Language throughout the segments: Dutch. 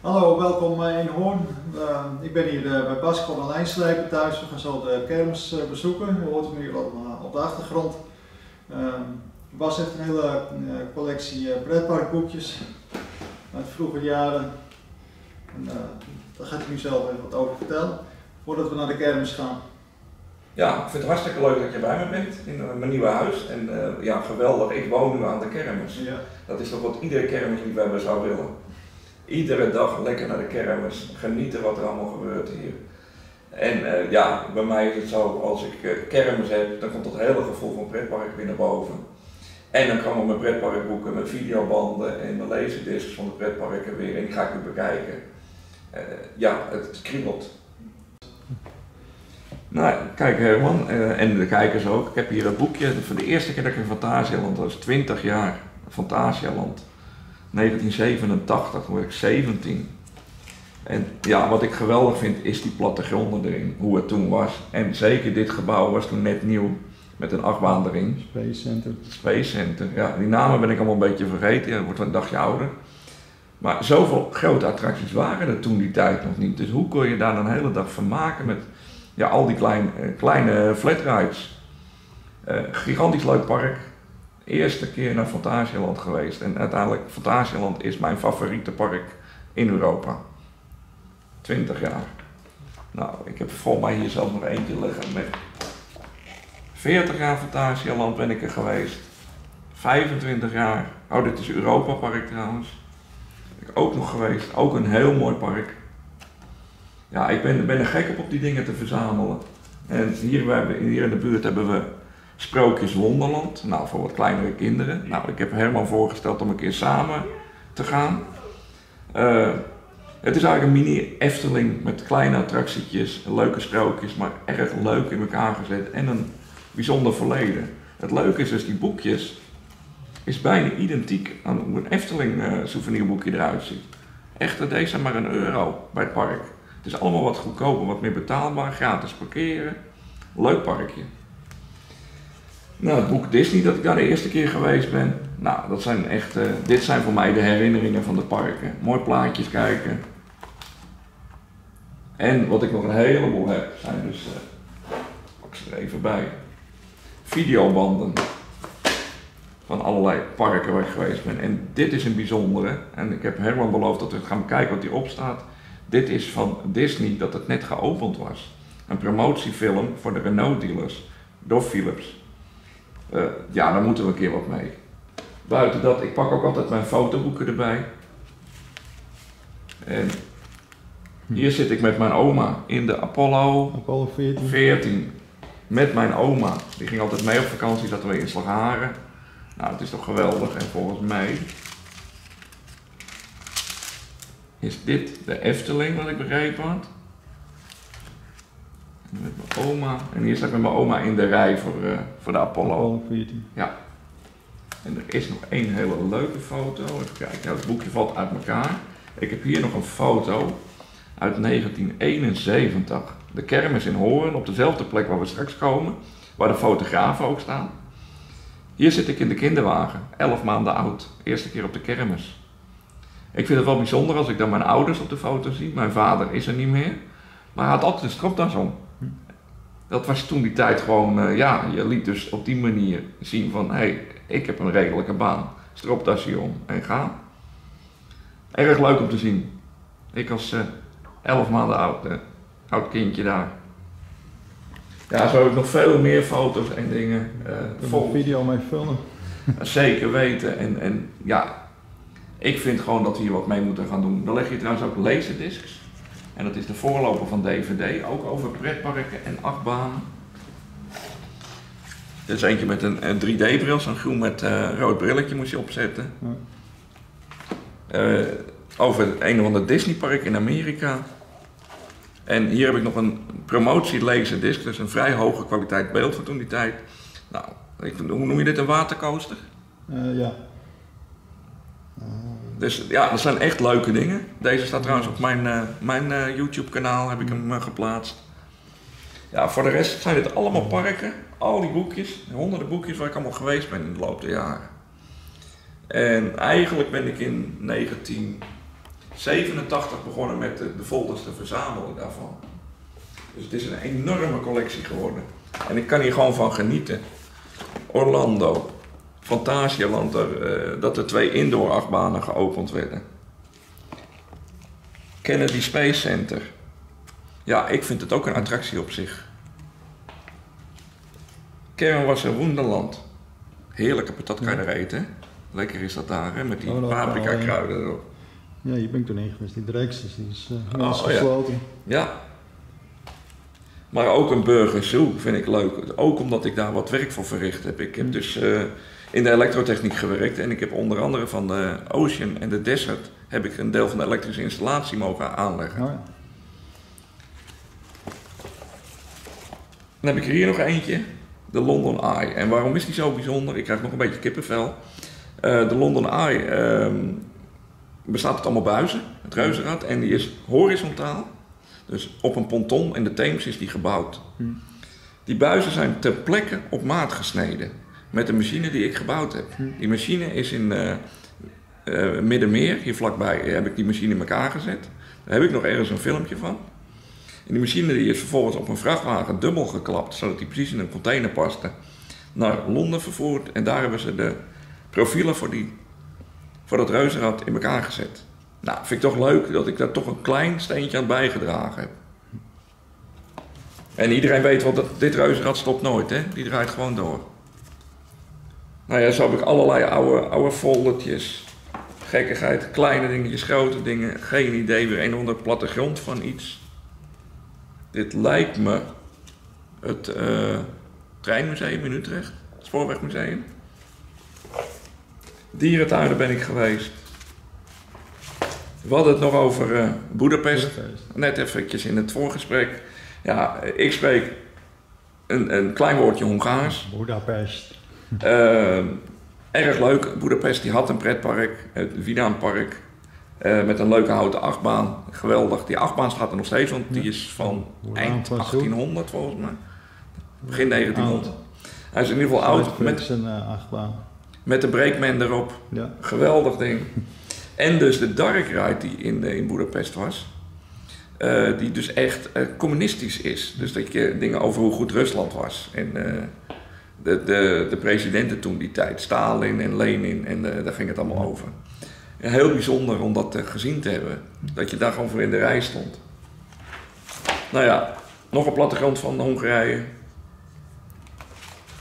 Hallo, welkom in Hoorn. Uh, ik ben hier uh, bij Pascal en Lijnslijpen thuis. We gaan zo de kermis uh, bezoeken. U hoort hem hier al op de achtergrond. Ehm, Bas heeft een hele collectie pretparkboekjes uit vroege jaren. En, daar gaat hij nu zelf even wat over vertellen, voordat we naar de kermis gaan. Ja, ik vind het hartstikke leuk dat je bij me bent in mijn nieuwe huis. En ja, geweldig, ik woon nu aan de kermis. Ja. Dat is toch wat iedere kermisliefhebber zou willen iedere dag lekker naar de kermis, genieten wat er allemaal gebeurt hier. En uh, ja, bij mij is het zo, als ik uh, kermis heb, dan komt dat hele gevoel van pretpark weer naar boven. En dan komen mijn pretparkboeken, mijn videobanden en mijn laserdiscs van de pretparken weer en die ga ik weer bekijken. Uh, ja, het kriebelt. Nou, kijk Herman, en de kijkers ook. Ik heb hier een boekje voor de eerste keer dat ik in Fantasialand was, 20 jaar Fantasialand. 1987, toen werd ik 17. En ja, wat ik geweldig vind is die plattegronden erin, hoe het toen was. En zeker dit gebouw was toen net nieuw met een achtbaan erin. Space Center. Space Center, ja. Die namen ben ik allemaal een beetje vergeten, ja, wordt een dagje ouder. Maar zoveel grote attracties waren er toen die tijd nog niet. Dus hoe kon je daar dan een hele dag van maken met ja, al die klein, uh, kleine flatrides. Uh, gigantisch leuk park eerste keer naar Fantasieland geweest. En uiteindelijk, Fantasieland is mijn favoriete park in Europa. 20 jaar. Nou, ik heb volgens mij hier zelf nog eentje liggen met 40 jaar Fantasieland ben ik er geweest. 25 jaar. Oh, dit is Europa Park trouwens. Ik ook nog geweest. Ook een heel mooi park. Ja, ik ben, ben er gek op om die dingen te verzamelen. En hier, we hier in de buurt hebben we Sprookjes Wonderland, nou voor wat kleinere kinderen. Nou, ik heb Herman voorgesteld om een keer samen te gaan. Uh, het is eigenlijk een mini Efteling met kleine attractietjes, leuke sprookjes, maar erg leuk in elkaar gezet en een bijzonder verleden. Het leuke is dus die boekjes is bijna identiek aan hoe een Efteling uh, souvenirboekje eruit ziet. Echter, deze zijn maar een euro bij het park. Het is allemaal wat goedkoper, wat meer betaalbaar, gratis parkeren. Leuk parkje. Nou, het boek Disney, dat ik daar de eerste keer geweest ben. Nou, dat zijn echt, uh, dit zijn voor mij de herinneringen van de parken. Mooi plaatjes kijken. En wat ik nog een heleboel heb, zijn dus, uh, pak ze er even bij, videobanden van allerlei parken waar ik geweest ben. En dit is een bijzondere, en ik heb Herman beloofd dat we gaan kijken wat hierop staat. Dit is van Disney, dat het net geopend was. Een promotiefilm voor de Renault dealers door Philips. Uh, ja, daar moeten we een keer wat mee. Buiten dat, ik pak ook altijd mijn fotoboeken erbij. En hier zit ik met mijn oma in de Apollo, Apollo 14. 14. Met mijn oma. Die ging altijd mee op vakantie, dat we in Slagharen. Nou, het is toch geweldig. En volgens mij is dit de Efteling, wat ik begrepen had. Met mijn oma. En hier sta ik met mijn oma in de rij voor, uh, voor de Apollo. Apollo 14. Ja. En er is nog één hele leuke foto. Even kijken, nou, het boekje valt uit elkaar. Ik heb hier nog een foto uit 1971. De kermis in Hoorn, op dezelfde plek waar we straks komen. Waar de fotografen ook staan. Hier zit ik in de kinderwagen, 11 maanden oud. Eerste keer op de kermis. Ik vind het wel bijzonder als ik dan mijn ouders op de foto zie. Mijn vader is er niet meer. Maar hij had altijd een stropdas om. Dat was toen die tijd gewoon, uh, ja, je liet dus op die manier zien van, hé, hey, ik heb een redelijke baan. Stropdasje om en ga. Erg leuk om te zien. Ik als uh, elf maanden oud, uh, oud kindje daar. Ja, zo heb ik nog veel meer foto's en dingen. Uh, vol video mee filmen. Zeker weten. En, en ja, ik vind gewoon dat we hier wat mee moeten gaan doen. Dan leg je trouwens ook laserdiscs. En dat is de voorloper van DVD, ook over pretparken en achtbanen. Dit is eentje met een, een 3D-bril, zo'n groen met uh, rood brilletje moest je opzetten. Uh, over het een of ander Disneypark in Amerika. En hier heb ik nog een promotie laserdisc, dus een vrij hoge kwaliteit beeld van toen die tijd. Nou, ik, hoe noem je dit, een watercoaster? Uh, ja. Dus ja, dat zijn echt leuke dingen. Deze staat trouwens op mijn, uh, mijn uh, YouTube kanaal, heb ik hem uh, geplaatst. Ja, voor de rest zijn dit allemaal parken. Al die boekjes, honderden boekjes waar ik allemaal geweest ben in de loop der jaren. En eigenlijk ben ik in 87 begonnen met de, de te verzamelen daarvan. Dus het is een enorme collectie geworden. En ik kan hier gewoon van genieten. Orlando, Fantasialand, er, eh, dat er twee indoor achtbanen geopend werden. Kennedy Space Center. Ja, ik vind het ook een attractie op zich. Kernwasser Wonderland. Heerlijke patatkarder eten. hè? Lekker is dat daar, hè? met die Oh, paprika kruiden erop. Ja, hier ben ik toen in geweest. Die Drexels, die is uh, Oh, is ja. gesloten. Ja. Maar ook een Burger Zoo vind ik leuk. Ook omdat ik daar wat werk voor verricht heb. Ik heb dus eh, in de elektrotechniek gewerkt. En ik heb onder andere van de Ocean en de Desert... heb ik een deel van de elektrische installatie mogen aanleggen. Oh, ja. Dan heb ik er hier nog eentje. De London Eye. En waarom is die zo bijzonder? Ik krijg nog een beetje kippenvel. Eh, de London Eye ehm, bestaat uit allemaal buizen, het reuzenrad. En die is horizontaal. Dus op een ponton in de Theems is die gebouwd. Hmm. Die buizen zijn ter plekke op maat gesneden. Met de machine die ik gebouwd heb. Hmm. Die machine is in eh eh, Middenmeer, hier vlakbij, heb ik die machine in elkaar gezet. Daar heb ik nog ergens een filmpje van. En die machine die is vervolgens op een vrachtwagen dubbel geklapt, zodat die precies in een container paste. Naar Londen vervoerd en daar hebben ze de profielen voor, die, voor dat reuzenrad in elkaar gezet. Nou, vind ik toch leuk dat ik daar toch een klein steentje aan bijgedragen heb. En iedereen weet wel dat dit reuzenrad stopt nooit, hè? Die draait gewoon door. Nou ja, zo heb ik allerlei oude, oude foldertjes. Gekkigheid, kleine dingetjes, grote dingen. Geen idee, weer een onder plattegrond van iets. Dit lijkt me het eh, treinmuseum in Utrecht, het spoorwegmuseum. Dierentuinen ben ik geweest. We hadden het nog over eh Boedapest. Budapest. Net eventjes in het voorgesprek. Ja, ik spreek een, een klein woordje Hongaars. Budapest. Eh, erg leuk. Boedapest die had een pretpark, het Wiedaanpark. eh met een leuke houten achtbaan. Geweldig. Die achtbaan staat er nog steeds, want die is van eind oud was die? 1800 volgens mij. Begin 1900. Hij is in ieder geval oud met, zijn uh, achtbaan. met de breakman erop. Ja. Geweldig ding. En dus de dark ride die in, in Boedapest was. eh, die dus echt eh, communistisch is. Dus dat je dingen over hoe goed Rusland was. En eh, de, de, de presidenten toen die tijd. Stalin en Lenin. En eh, daar ging het allemaal over. Heel bijzonder om dat eh, gezien te hebben. Dat je daar gewoon voor in de rij stond. Nou ja, nog een plattegrond van Hongarije.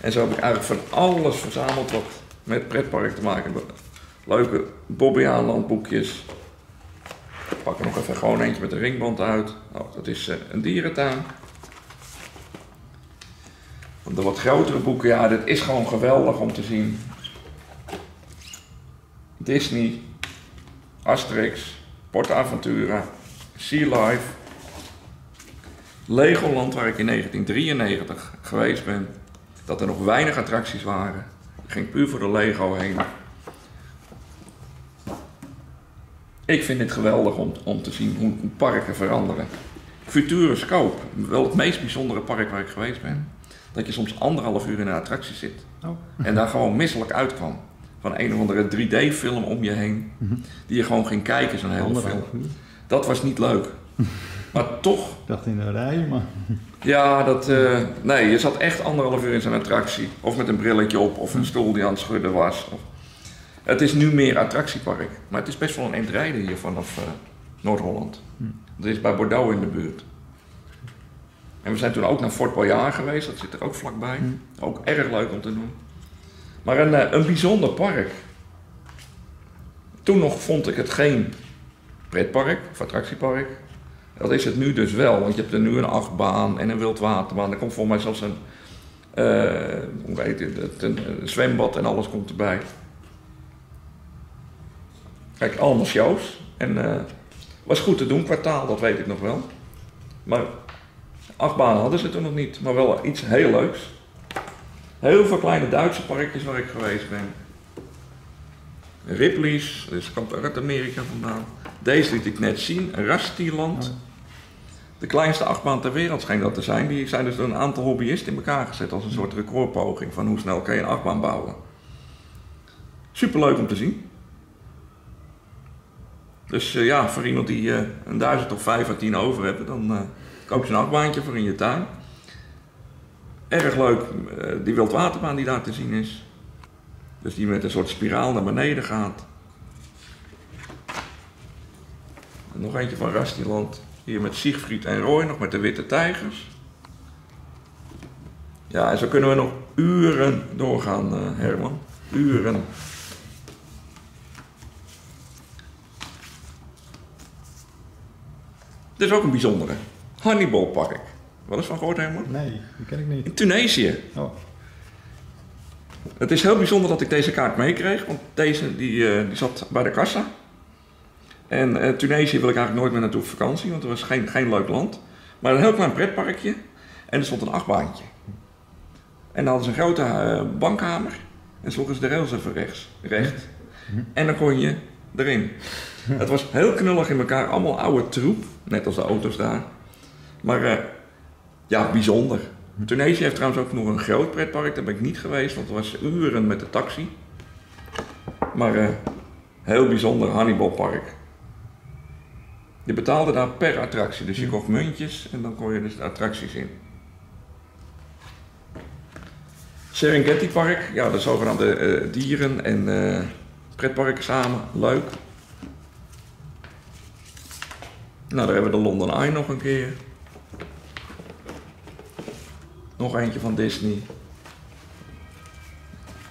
En zo heb ik eigenlijk van alles verzameld wat met pretpark te maken heeft. Leuke Bobby Aanland boekjes. Ik pak er nog even gewoon eentje met de ringband uit. Oh, dat is eh, een dierentuin. De wat grotere boeken, ja, dit is gewoon geweldig om te zien. Disney, Asterix, Portaventura, Sea Life, Legoland, waar ik in 1993 geweest ben. Dat er nog weinig attracties waren. Ik ging puur voor de Lego heen. Ik vind het geweldig om, om te zien hoe, hoe parken veranderen. Futuroscope, wel het meest bijzondere park waar ik geweest ben. Dat je soms anderhalf uur in een attractie zit. Oh. En daar gewoon misselijk uitkwam. Van een of andere 3D-film om je heen. Die je gewoon ging kijken, zo'n hele film. Uur. Dat was niet leuk. Maar toch, Ik dacht in een rij, maar ja, dat, eh, nee, je zat echt anderhalf uur in zo'n attractie. Of met een brilletje op, of een stoel die aan het schudden was. Of... Het is nu meer attractiepark. Maar het is best wel een eind rijden hier vanaf eh, Noord-Holland. Dat is bij Bordeaux in de buurt. En we zijn toen ook naar Fort Boyard geweest, dat zit er ook vlakbij. Ook erg leuk om te doen. Maar een, eh, een bijzonder park. Toen nog vond ik het geen pretpark of attractiepark. Dat is het nu dus wel, want je hebt er nu een achtbaan en een wildwaterbaan. Er komt voor mij zelfs een, eh, hoe heet het, het- een, een zwembad en alles komt erbij. Kijk, allemaal shows. En eh was goed te doen, kwartaal, dat weet ik nog wel. Maar achtbaan hadden ze toen nog niet, maar wel iets heel leuks. Heel veel kleine Duitse parkjes waar ik geweest ben. Ripley's, dus komt uit Amerika vandaan. Deze liet ik net zien, Rastiland. De kleinste achtbaan ter wereld schijnt dat te zijn. Die zijn dus door een aantal hobbyisten in elkaar gezet als een soort recordpoging van hoe snel kan je een achtbaan bouwen. Superleuk om te zien. Dus eh, ja, voor iemand die eh, een duizend of vijf à tien over heeft, dan uh, koop je een achtbaantje voor in je tuin. Erg leuk, die wildwaterbaan die daar te zien is. Dus die met een soort spiraal naar beneden gaat. Nog eentje van Rastiland. Hier met Siegfried en Roy, nog met de witte tijgers. Ja, en zo kunnen we nog uren doorgaan, Herman. Uren. Dit is ook een bijzondere. Honeyball Park. Wat is van gehoord helemaal? Nee, die ken ik niet. In Tunesië. Oh. Het is heel bijzonder dat ik deze kaart meekreeg, want deze die, uh, die zat bij de kassa. En uh, Tunesië wil ik eigenlijk nooit meer naartoe op vakantie, want het was geen, geen leuk land. Maar een heel klein pretparkje en er stond een achtbaantje. En dan hadden ze een grote uh, bankkamer en sloegen ze de rails even rechts, recht. En dan kon je erin. Het was heel knullig in elkaar, allemaal oude troep, net als de auto's daar. Maar uh, ja, bijzonder. Tunesië heeft trouwens ook nog een groot pretpark, daar ben ik niet geweest, want het was uren met de taxi. Maar uh, heel bijzonder, Hannibal Park. Je betaalde daar per attractie, dus je kocht muntjes en dan kon je dus de attracties in. Serengeti Park, ja, de zogenaamde uh, dieren en pretparken samen, leuk. Nou, daar hebben we de London Eye nog een keer. Nog eentje van Disney.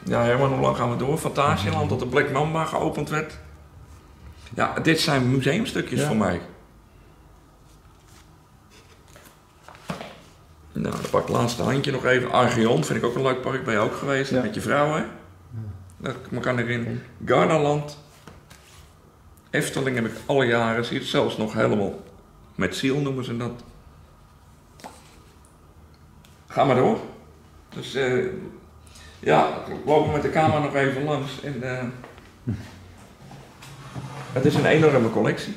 Ja, Herman, hoe lang gaan we door? Fantasieland tot de Black Mamba geopend werd. Ja, dit zijn museumstukjes voor mij. Nou, dan pak ik het laatste handje nog even. Archeon vind ik ook een leuk park. Ben je ook geweest? Met je vrouw, hè? Dat kan erin. Gardaland. Efteling heb ik alle jaren, zie het zelfs nog helemaal met ziel noemen ze dat. Ga maar door. Dus uh, ja, lopen met de camera nog even langs. En, uh, het is een enorme collectie.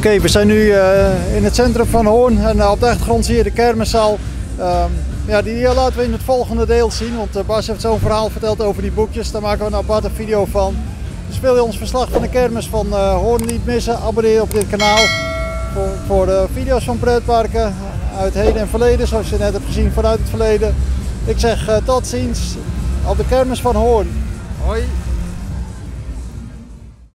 Oké, we zijn nu uh, in het centrum van Hoorn en op de achtergrond zie je de kermiszaal. Um, ja, die, die laten we in het volgende deel zien, want uh, Bas heeft zo'n verhaal verteld over die boekjes. Daar maken we een aparte video van. Dus wil je ons verslag van de kermis van Hoorn niet missen, abonneer op dit kanaal. Voor, voor de video's van pretparken uit heden en verleden, zoals je net hebt gezien vanuit het verleden. Ik zeg tot ziens op de kermis van Hoorn. Hoi!